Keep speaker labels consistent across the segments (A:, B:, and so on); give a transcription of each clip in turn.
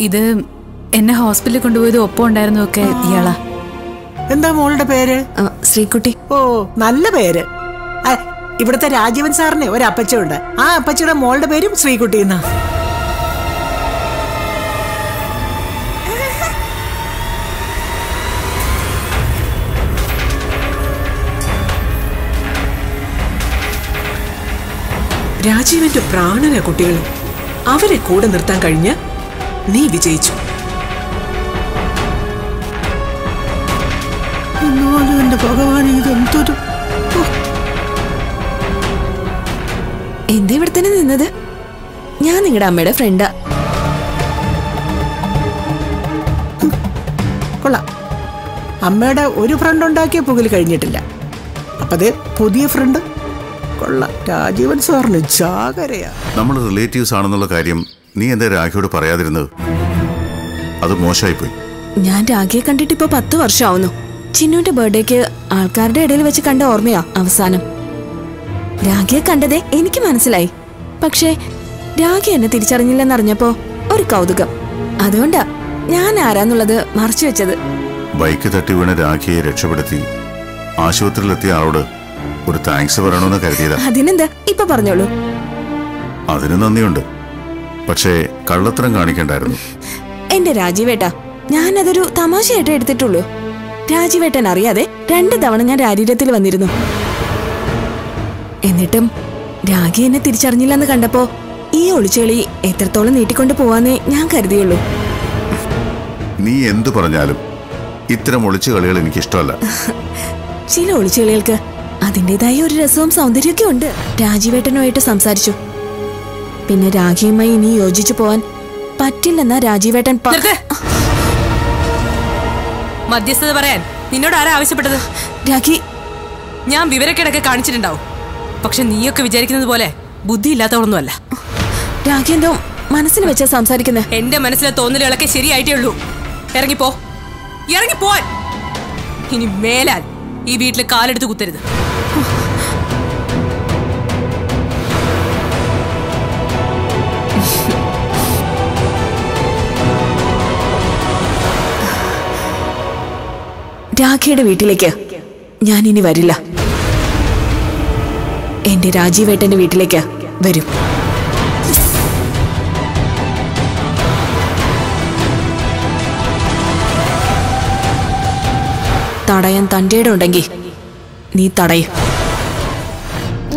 A: ഇത് എന്നെ ഹോസ്പിറ്റലിൽ കൊണ്ടുപോയത് ഒപ്പം ഉണ്ടായിരുന്നൊക്കെ ഇയാളാ.
B: എന്താ മോളുടെ പേര്?
C: ശ്രീകുട്ടി.
B: ഓ നല്ല പേര്. ഇവിടുത്തെ രാജീവൻ സാറിന് ഒരു അപ്പച്ചുണ്ട് ആ അപ്പച്ചയുടെ മോളുടെ പേരും ശ്രീകുട്ടി എന്നാ. രാജീവന്റെ പ്രാണന കുട്ടികൾ അവരെ കൂടെ നിർത്താൻ കഴിഞ്ഞ നീ വിജയിച്ചു. എന്നാലും എന്റെ ഭഗവാൻ ഇതെന്തൊരു ഓ,
C: എന്താ ഇവിടെ തന്നെ നിന്നത്? ഞാൻ നിങ്ങളുടെ അമ്മയുടെ ഫ്രണ്ടാ
B: കൊള്ളാം. അമ്മയുടെ ഒരു ഫ്രണ്ട് ഉണ്ടാക്കിയ പുകൽ കഴിഞ്ഞിട്ടില്ല. അപ്പത് പുതിയ ഫ്രണ്ട് കൊള്ളാം. രാജീവൻ സാറിന് ജാഗരയാ.
D: നമ്മൾ റിലേറ്റീവ്സ് ആണെന്നുള്ള കാര്യം നീ എന്താ രാഖിയോട് പറയാതിരുന്നത്? അത് മോശമായിപ്പോയി.
C: ഞാൻ രാഖിയെ കണ്ടിട്ട് ഇപ്പൊ പത്ത് വർഷമാവുന്നു. ചിന്നുവിന്റെ ബർത്ത്ഡേക്ക് ആൾക്കാരുടെ ഇടയിൽ വെച്ച് കണ്ട ഓർമ്മയാ അവസാനം. രാഖിയെ കണ്ടതേ എനിക്ക് മനസ്സിലായി. പക്ഷേ രാഖി എന്നെ തിരിച്ചറിഞ്ഞില്ലെന്നറിഞ്ഞപ്പോ ഒരു കൗതുകം. അതുകൊണ്ടാ ഞാൻ ആരാന്നുള്ളത് മറച്ചു വെച്ചത്.
D: ബൈക്ക് തട്ടി വീണ രാഖിയെ രക്ഷപ്പെടുത്തി ആശുപത്രിയിലെത്തിയ ആളോട് ഒരു താങ്ക്സ് പറയണമെന്ന് കരുതിയതാ.
C: അതിനെന്താ? ഇപ്പൊ പറഞ്ഞോളൂ.
D: അതിന് നന്ദിയുണ്ട്. പക്ഷേ കള്ളത്തരം കാണിക്കണ്ടായിരുന്നു.
C: എന്റെ രാജീവേട്ട ഞാനതൊരു തമാശയായിട്ട് എടുത്തിട്ടുള്ളൂ. രാജീവേട്ടൻ അറിയാതെ രണ്ട് തവണ ഞാൻ രാരീരത്തിൽ വന്നിരുന്നു. എന്നിട്ടും രാഗി എന്നെ തിരിച്ചറിഞ്ഞില്ലെന്ന് കണ്ടപ്പോ ഈ ഒളിച്ചെളി എത്രത്തോളം നീട്ടിക്കൊണ്ട് പോവാന്നേ ഞാൻ കരുതിയുള്ളൂ.
D: നീ എന്തു പറഞ്ഞാലും ഇത്തരം ഒളിച്ചു കളികൾ എനിക്കിഷ്ടമല്ല.
C: ചില ഒളിച്ചെളികൾക്ക് അതിന്റെതായ ഒരു രസവും സൗന്ദര്യമൊക്കെ ഉണ്ട്. രാജീവേട്ടനുമായിട്ട് സംസാരിച്ചു. പിന്നെ രാഖിയുമായി ഇനി യോജിച്ചു പോവാൻ പറ്റില്ലെന്നാ രാജീവേട്ടൻ
E: മധ്യസ്ഥത പറയാൻ നിന്നോട് ആരാ ആവശ്യപ്പെട്ടത്?
C: രാഖി
E: ഞാൻ വിവരക്കേടൊക്കെ കാണിച്ചിട്ടുണ്ടാവും. പക്ഷെ നീയൊക്കെ വിചാരിക്കുന്നത് പോലെ ബുദ്ധി ഇല്ലാത്തവളൊന്നുമല്ല
C: രാഖി എന്തോ മനസ്സിൽ വെച്ചാ സംസാരിക്കുന്നത്
E: എന്റെ മനസ്സിലെ തോന്നലുകളൊക്കെ ശരിയായിട്ടേ ഉള്ളൂ. ഇറങ്ങിപ്പോ ഇറങ്ങിപ്പോൻ ഇനി മേലാൽ ഈ വീട്ടിൽ കാലെടുത്ത് കുത്തരുത്.
C: രാഖിയുടെ വീട്ടിലേക്ക്. ഞാൻ ഇനി വരില്ല. എന്റെ രാജീവേട്ടന്റെ വീട്ടിലേക്ക് വരും. തടയാൻ തന്റെ ഉണ്ടെങ്കിൽ നീ തടയും.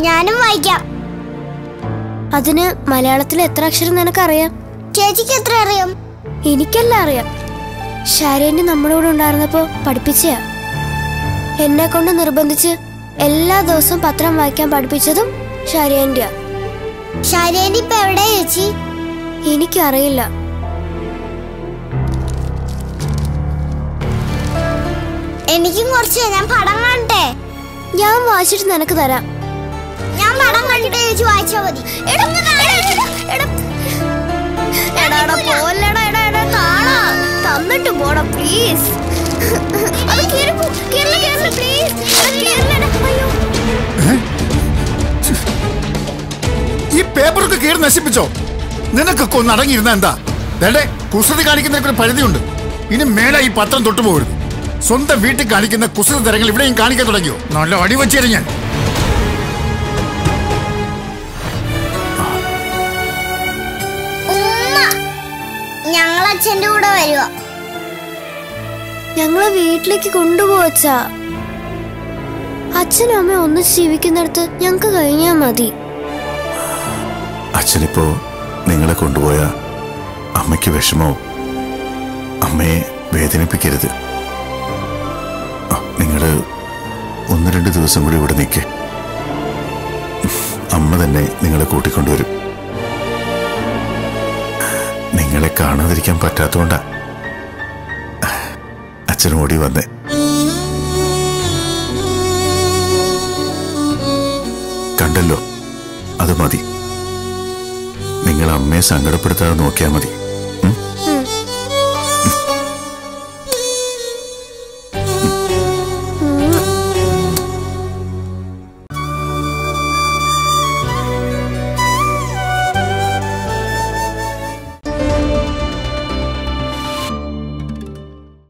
F: ഞാനും വായിക്കാം. അതിന് മലയാളത്തിൽ എത്ര അക്ഷരം നിനക്കറിയാം? ചേച്ചിക്ക് എത്ര അറിയാം? എനിക്കെല്ലാം അറിയാം. ഷാരേന്റെ നമ്മുടെ കൂടെ ഉണ്ടായിരുന്നപ്പോ പഠിപ്പിച്ചയാ. എന്നെ കൊണ്ട് നിർബന്ധിച്ച് എല്ലാ ദിവസവും പത്രം വായിക്കാൻ പഠിപ്പിച്ചതും ഇപ്പൊ എവിടെ ചേച്ചി? എനിക്കറിയില്ല എനിക്കും കുറച്ച് ഞാൻ പടം കാണട്ടെ? ഞാൻ വായിച്ചിട്ട് നിനക്ക് തരാം. ഞാൻ പടം കണ്ടിട്ട് ചേച്ചി വായിച്ചാ മതി. തന്നിട്ട് പോടാ പ്ലീസ് അത് കേരള കേരള പ്ലീസ് അയ്യോ.
G: ഈ പേപ്പറൊക്കെ കീറി നശിപ്പിച്ചോ? നിനക്കൊക്കെ ഒന്ന് അടങ്ങിയിരുന്ന എന്താ? വേണ്ടേ കുസൃതി കാണിക്കുന്നതിനൊക്കെ ഒരു പരിധിയുണ്ട്. ഇനി മേലെ ഈ പത്രം തൊട്ടു പോകരുത്. സ്വന്തം വീട്ടിൽ കാണിക്കുന്ന കുസൃതി തരങ്ങൾ ഇവിടെയും കാണിക്കാൻ തുടങ്ങിയോ? നല്ല അടിവച്ചേരും ഞാൻ.
F: ഞങ്ങൾ അച്ഛന്റെ കൂടെ വരുക ഞങ്ങളെ വീട്ടിലേക്ക് കൊണ്ടുപോവച്ചാ അച്ഛനും അമ്മ ഒന്ന് ജീവിക്കുന്നിടത്ത് ഞങ്ങക്ക് കഴിഞ്ഞാ മതി.
D: അച്ഛനിപ്പോ നിങ്ങളെ കൊണ്ടുപോയ അമ്മയ്ക്ക് വിഷമോ? അമ്മയെ വേദനിപ്പിക്കരുത്. നിങ്ങൾ ഒന്ന് രണ്ട് ദിവസം കൂടി ഇവിടെ നിൽക്കേ അമ്മ തന്നെ നിങ്ങളെ കൂട്ടിക്കൊണ്ടുവരും. നിങ്ങളെ കാണാതിരിക്കാൻ പറ്റാത്തോണ്ടാ അച്ഛൻ ഓടി വന്നേ. കണ്ടല്ലോ അത് മതി. നിങ്ങൾ അമ്മയെ സങ്കടപ്പെടുത്താതെ നോക്കിയാൽ മതി.